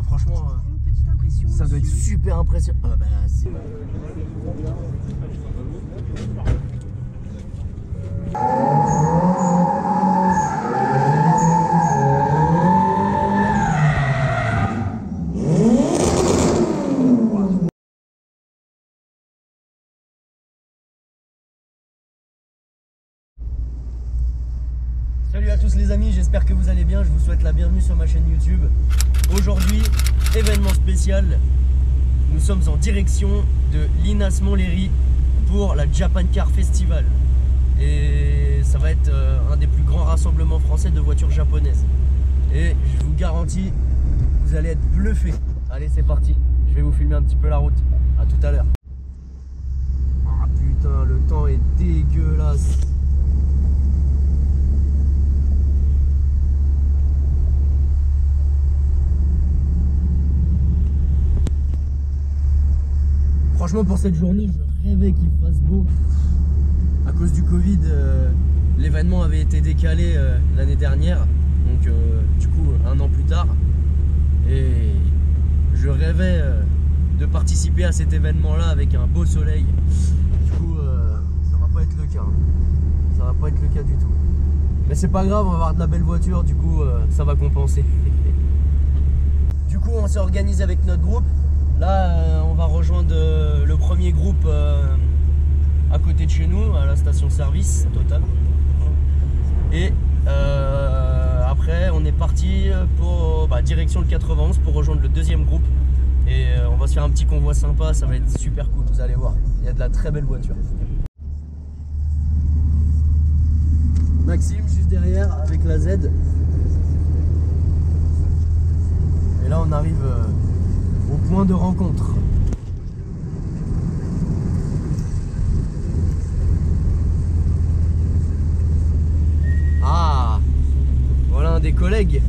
Franchement, euh, ça doit être super impressionnant. Ah, bah, à tous les amis, j'espère que vous allez bien. Je vous souhaite la bienvenue sur ma chaîne YouTube. Aujourd'hui, événement spécial. Nous sommes en direction de l'Inas Montlhéry pour la Japan Car Festival. Et ça va être euh, un des plus grands rassemblements français de voitures japonaises. Et je vous garantis, vous allez être bluffés. Allez, c'est parti. Je vais vous filmer un petit peu la route. À tout à l'heure. Ah putain, le temps est dégueulasse. Franchement, pour cette journée, je rêvais qu'il fasse beau. À cause du Covid, euh, l'événement avait été décalé euh, l'année dernière, donc euh, du coup, un an plus tard. Et je rêvais de participer à cet événement-là avec un beau soleil. Du coup, ça va pas être le cas. hein. Ça va pas être le cas du tout. Mais c'est pas grave, on va avoir de la belle voiture, du coup, ça va compenser. Du coup, on s'est organisé avec notre groupe. Là, euh, on va rejoindre euh, le premier groupe euh, à côté de chez nous, à la station-service Total. Et après, on est parti pour bah, direction le 91 pour rejoindre le deuxième groupe. Et on va se faire un petit convoi sympa, ça va être super cool, vous allez voir. Il y a de la très belle voiture. Maxime, juste derrière, avec la Z. Et là, on arrive au point de rencontre. Ah Voilà un des collègues.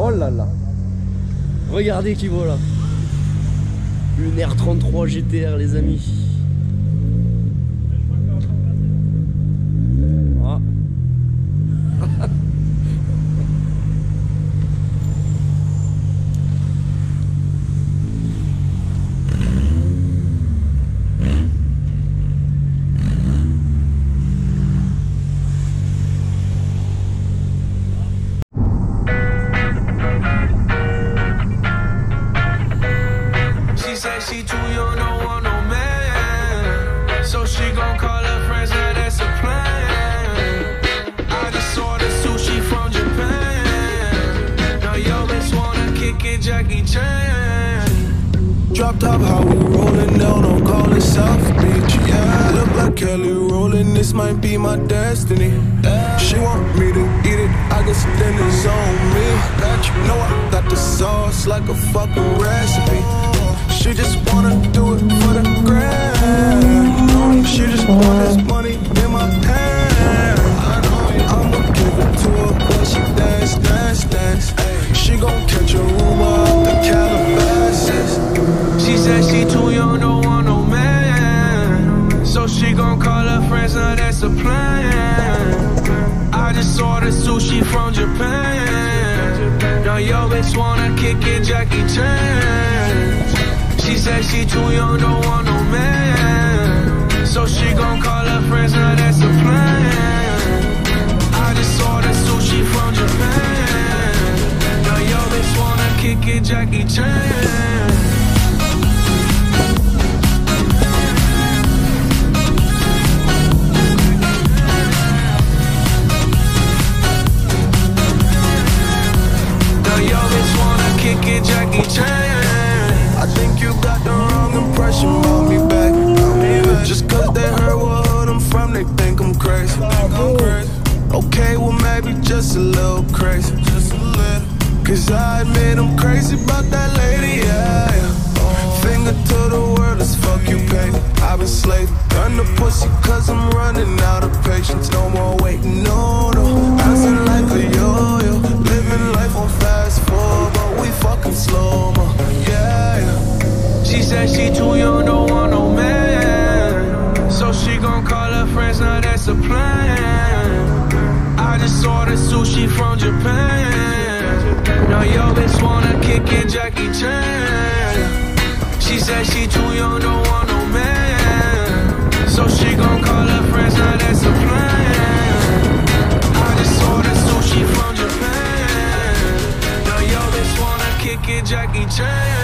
Oh là là Regardez qui voilà Une R33 GTR les amis Jackie Chan. Drop top, how we rollin' down on call it South Beach. Yeah, look like Kelly rollin', this might be my destiny. She want me to eat it, I guess then it's on me. You know I got the sauce like a fucking recipe. She just wanna do it for the gram. Sushi from Japan. Now yo bitch wanna kick it, Jackie Chan. She said she too young, don't want no man. So she gon' call her friends, now that's a plan. I just ordered sushi from Japan. Now yo bitch wanna kick it, Jackie Chan. From, they think I'm crazy. Okay, well maybe just a little crazy. Just a little. Cause I admit I'm crazy about that lady, yeah. Finger to the world as fuck you pay. I've been slave. Done the pussy cause I'm running out of patience. No more waiting, no, no. Passing like a yo-yo. Young, don't want no man. So she gon' call her friends, now that's a plan. I just ordered sushi from Japan. Now yo bitch wanna kick it, Jackie Chan.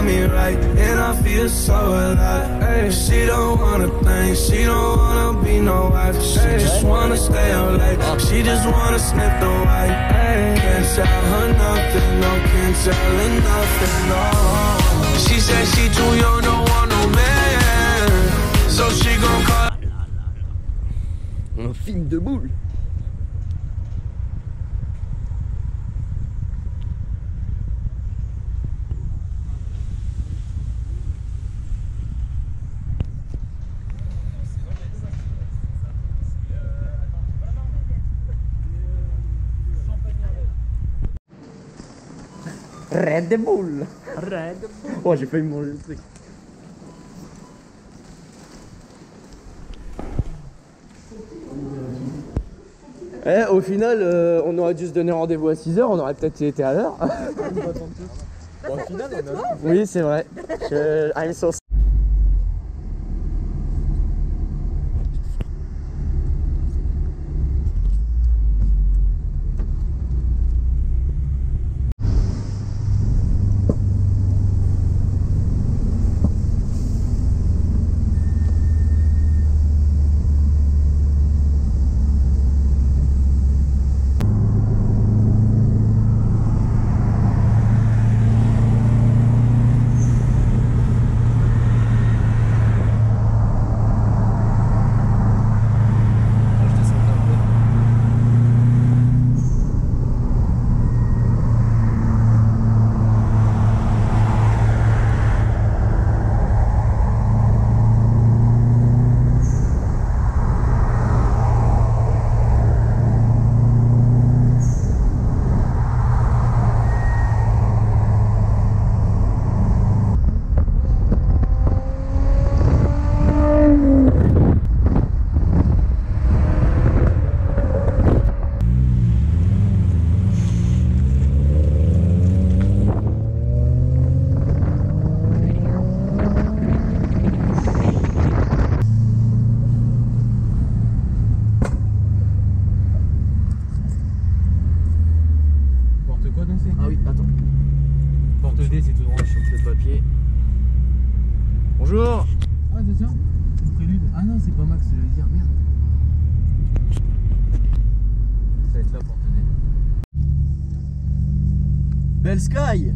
Got me right, and I feel so alive. Ay, she don't wanna think, she don't wanna be no wife. She just wanna stay up late. She just wanna sniff the white. Ay, can't tell her nothing, no, can't tell her nothing, no. She said she too young, don't want no man. So she gon' call. Un film de boule. Red Bull Red Bull. Oh j'ai failli manger le truc Eh, au final, euh, on aurait dû se donner rendez-vous à 6h, on aurait peut-être été à l'heure. Bon, au final, on a. oui, c'est vrai. Je... I'm so Porte quoi donc c'est Ah oui, attends. Porte D, c'est tout droit. Je chope le papier. Bonjour Ah, c'est ça Prélude. Ah Max, je veux dire, merde. Ça va être là, porte D. Belle Sky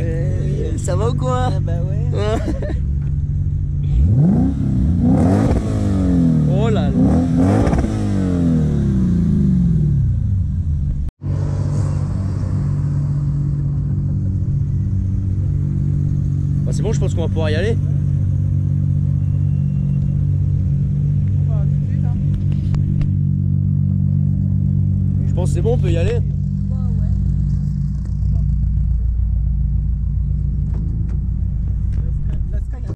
Eh, Quoi bah ouais. Oh là là Bah c'est bon, je pense qu'on va pouvoir y aller. Hein. Je pense que c'est bon, on peut y aller.